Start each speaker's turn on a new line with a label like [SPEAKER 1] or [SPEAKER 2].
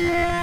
[SPEAKER 1] Yeah.